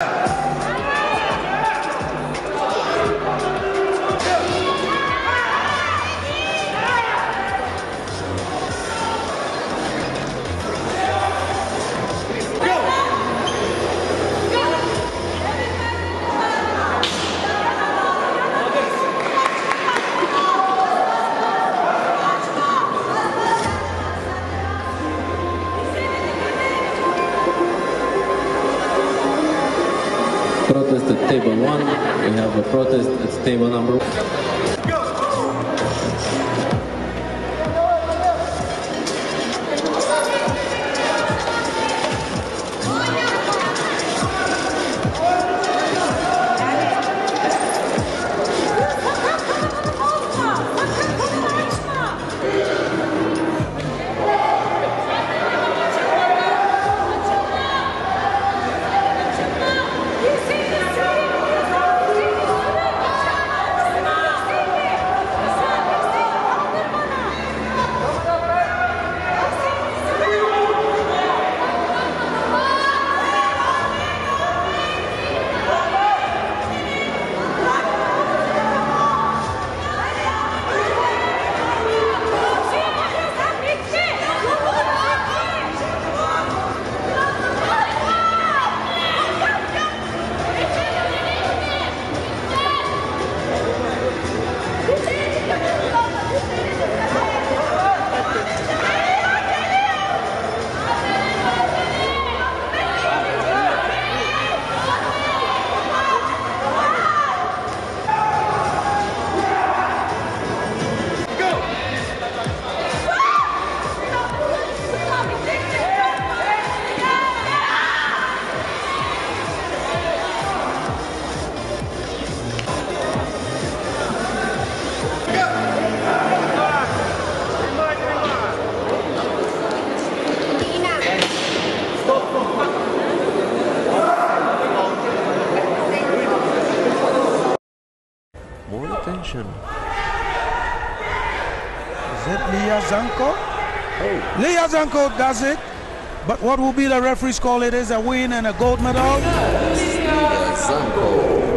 Yeah. Protest at table one. We have a protest at table number More attention. Is it Leah Zanko? Oh. Leah Zanko does it. But what will be the referee's call? It is a win and a gold medal. Leah Zanko.